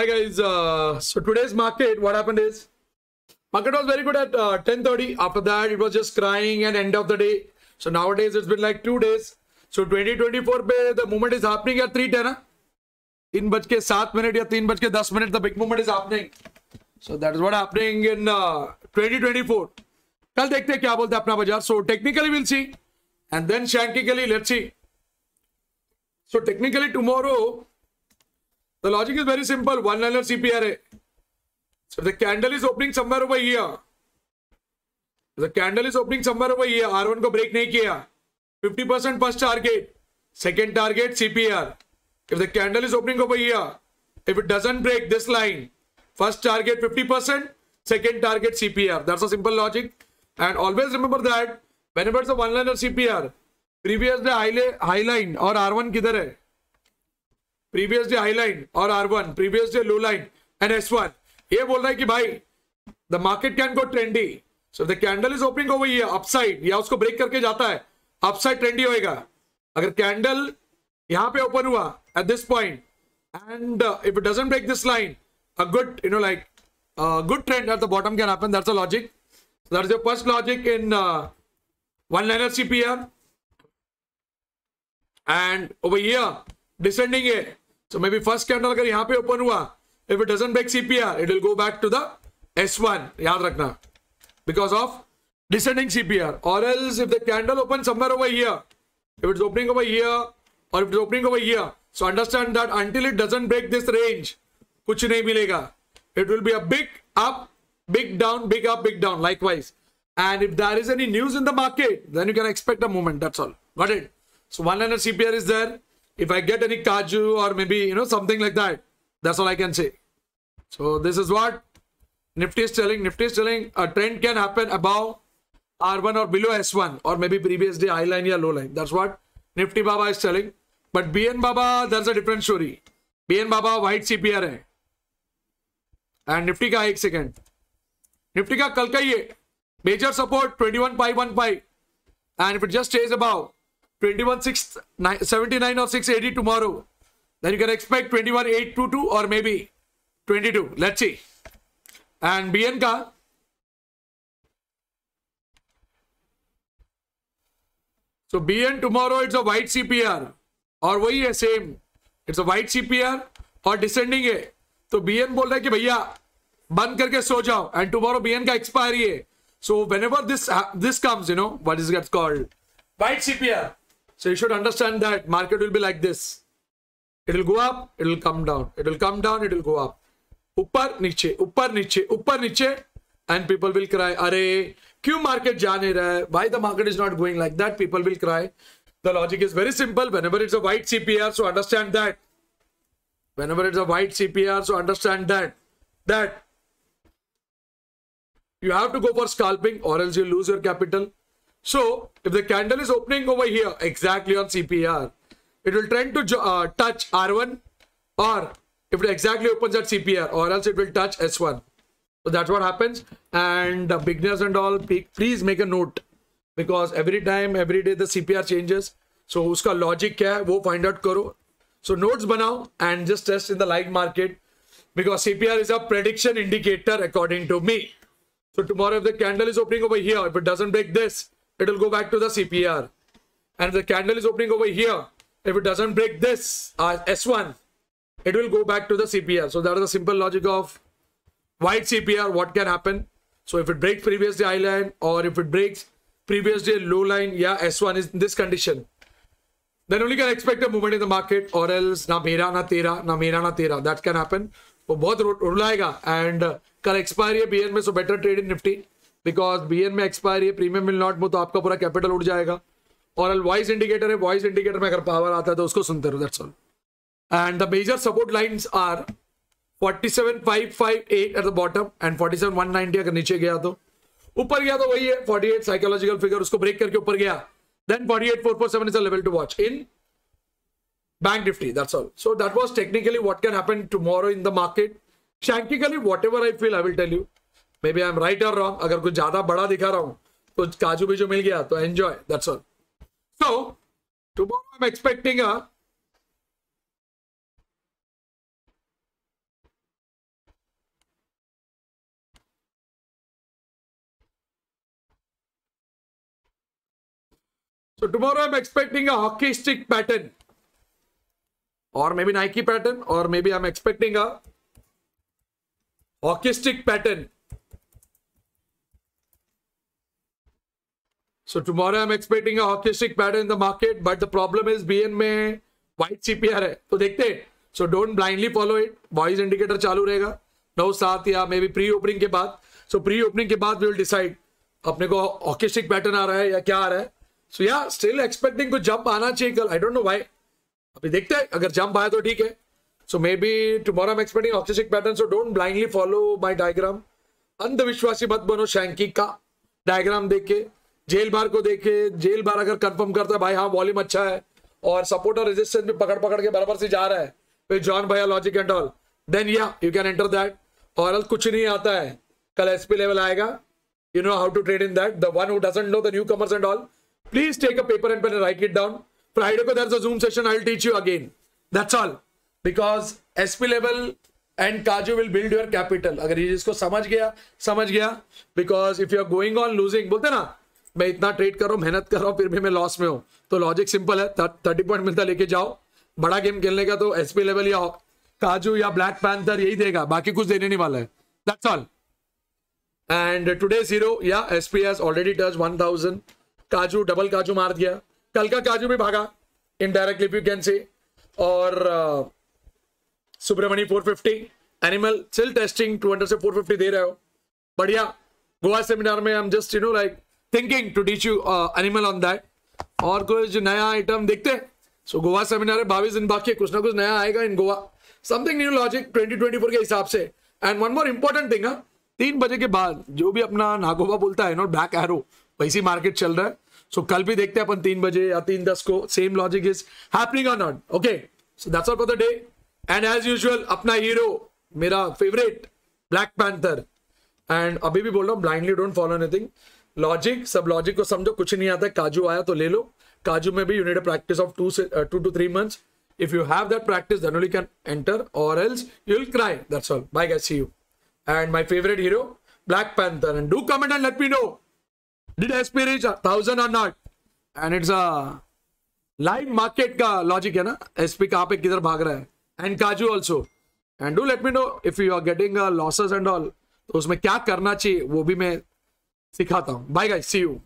hi guys. Uh, so today's market, what happened is, market was very good at uh, 10:30. After that, it was just crying and end of the day. So nowadays it's been like two days. So 2024 पे the movement is happening at 3:10 ना तीन बज के सात minute या तीन बज के दस minute the big movement is happening. So that is what happening in uh, 2024. कल देखते हैं क्या बोलते हैं अपना बाजार. So technically we'll see, and then shankically let's see. So technically tomorrow The logic is very simple. One liner CPRA. So the candle is opening somewhere over here. The candle is opening somewhere over here. R1 को break नहीं किया. 50% first target. Second target CPR. If the candle is opening over here, if it doesn't break this line, first target 50%, second target CPR. That's a simple logic. And always remember that whenever it's a one liner CPR, previous day high, high line और R1 किधर है? Previous day high line और R one, previous day low line and S one ये बोल रहा है कि भाई the market can go trendy so the candle is opening over ये अपसाइड या उसको ब्रेक करके जाता है अपसाइड ट्रेंडी होएगा। अगर कैंडल यहाँ पे ओपन हुआ at this point and if it doesn't break this line a good you know like good trend at the bottom can happen that's a logic that is the first logic in one liner CPR and over here descending है So maybe first candle अगर यहाँ पे open हुआ, if it doesn't break CPR, it will go back to the S1. याद रखना. Because of descending CPR. Or else if the candle opens somewhere over here, if it's opening over here, or if it's opening over here, so understand that until it doesn't break this range, कुछ नहीं मिलेगा. It will be a big up, big down, big up, big down. Likewise. And if there is any news in the market, then you can expect a movement. That's all. Got it? So one liner CPR is there. if I get any kaju or maybe you know something like that, that's all I can say. So this is what Nifty is telling. Nifty is telling a trend can happen above R1 or below S1 or maybe previous day high line or low line. That's what Nifty Baba is telling. But BN Baba, that's a different story. BN Baba white CPR है and Nifty का एक second Nifty का कल का ही है major support 21.15 and if it just stage about 21 6 79 or 680 tomorrow. Then you can expect 21 822 or maybe 22 let's see. And bn ka so bn tomorrow it's a white cpr और वही है same it's a white CPR और descending है. तो BN बोल रहा है कि भैया, बंद करके सो जाओ। एंड टुमारो बीएन का एक्सपायरी है. So whenever this this comes you know what is gets called white CPR So you should understand that market will be like this. It will go up, it will come down. It will come down, it will go up. Upar niche, upar niche, upar niche. And people will cry, Are, Q market jaane rahe? Why the market is not going like that? People will cry. The logic is very simple. Whenever it's a white CPR, so understand that. Whenever it's a white CPR, so understand that. That you have to go for scalping or else you lose your capital so if the candle is opening over here exactly on CPR, it will tend to uh, touch R1 or if it exactly opens at CPR or else it will touch S1. So that's what happens. And uh, beginners and all, please make a note because every time, every day the CPR changes. So uska logic kya wo find out karo. So notes banao and just test in the live market because CPR is a prediction indicator according to me. So tomorrow if the candle is opening over here, if it doesn't break this, it will go back to the CPR. And if the candle is opening over here, if it doesn't break this uh, S1, it will go back to the CPR. So that is the simple logic of white CPR, what can happen. So if it breaks previous day high line or if it breaks previous day low line, yeah, S1 is in this condition. Then only can expect a movement in the market or else na mera na tera, na mera na tera. That can happen. वो बहुत रुलाएगा and कल expiry है BN में so better trade in Nifty because B में expire है premium मिल नॉट में तो आपका पूरा कैपिटल उठ जाएगा। और वॉइस इंडिकेटर है वॉइस इंडिकेटर में अगर पावर आता है तो उसको सुनते रहो that's all and the major support lines are 47558 at the bottom and 47190 अगर नीचे गया तो। ऊपर गया तो वही है 48 साइकोलॉजिकल फिगर उसको ब्रेक करके ऊपर गया। Then 48447 is a level to watch in bank nifty, that's all. So that was technically what can happen tomorrow in the market. Shankically whatever i feel, i will tell you. May be I am right or wrong अगर कुछ ज़्यादा बड़ा दिखा रहा हूँ तो काजू बीजू मिल गया तो enjoy that's all so tomorrow I am expecting a So tomorrow I'm expecting a hockey stick pattern. Or maybe Nike pattern. Or maybe I'm expecting a hockey stick pattern. So tomorrow I'm expecting a hockey stick pattern in the market. But the problem is BN में white CPR है. तो देखते हैं. So don't blindly follow it. Boys indicator चालू रहेगा. नौ, सात या may be pre opening के बाद सो प्री ओपनिंग के बाद वी विल डिसाइड अपने को हॉकी स्टिक पैटर्न आ रहा है या क्या आ रहा है सो या स्टिल एक्सपेक्टिंग कुछ जंप आना चाहिए कल आई डोंट नो व्हाई अभी देखते हैं अगर जंप आया तो ठीक है so may be I expecting hockey stick pattern so don't blindly follow my diagram अंधविश्वासी मत बनो, शैंकी का डायग्राम देख के जेल बार को देखे, जेल बार अगर कंफर्म करता है, भाई हाँ वॉल्यूम अच्छा है, और सपोर्ट और रेजिस्टेंस भी पकड़ पकड़ के बराबर से जा रहा है जॉन भैया लॉजिक एंड ऑल देन या यू कैन एंटर दैट और कुछ नहीं आता है। कल एसपी लेवल आएगा you know how to trade in that the one who know the new commerce and all please take a paper and pen write it down Friday को there Zoom session I will teach you again that's all because SP level and kaju will build your capital अगर ये जिसको समझ गया समझ गया because if you are going on losing बोलते ना मैं इतना ट्रेड कर रहा हूँ, मेहनत कर रहा हूँ, फिर भी मैं लॉस में हूँ। तो लॉजिक सिंपल है थर्टी पॉइंट मिलता लेके जाओ। बड़ा गेम खेलने का तो एसपी लेवल या काजू या ब्लैक पैंथर यही देगा, बाकी कुछ देने नहीं वाला है। ऑल एंड टुडे ज़ीरो या SP already touch 1000 kaju double काजू मार दिया। कल का काजू भी भागा इनडायरेक्टली यू कैन से और सुब्रमणी 450 एनिमल स्टिल टेस्टिंग 200 से 450 दे रहे हो। बढ़िया। गोवा सेमिनार में हम just you know like thinking to teach you animal on that और कुछ नया आइटम देखते सो गोवा सेमिनार है बाईस दिन बाकी कुछ ना कुछ नया आएगा in Goa. Something new logic 2024 के हिसाब से। And one more important thing तीन बजे के बाद जो भी अपना नागोबा बोलता है नॉट बैक एरो वैसी मार्केट चल रहा है। सो so, कल भी देखते हैं अपन तीन बजे या तीन दस को same logic is happening or not okay so that's all for the day and as usual अपना हीरो मेरा फेवरेट ब्लैक पैंथर एंड अभी भी बोल रहा हूँ blindly don't follow anything logic सब लॉजिक को समझो, कुछ नहीं आता काजू आया तो ले लो। काजू में भी यू प्रैक्टिस ऑफ़ टू से two to three months if you have that practice then only can enter or else you will cry that's all bye guys see you and my favourite hero black panther and do comment and let me know did SP reach 1000 or not and it's a live market का logic है ना SP कहाँ पे किधर भाग रहा है and kaju also and do let me know if you are getting losses and all उसमें क्या करना चाहिए, वो भी मैं सिखाता हूँ। Bye guys see you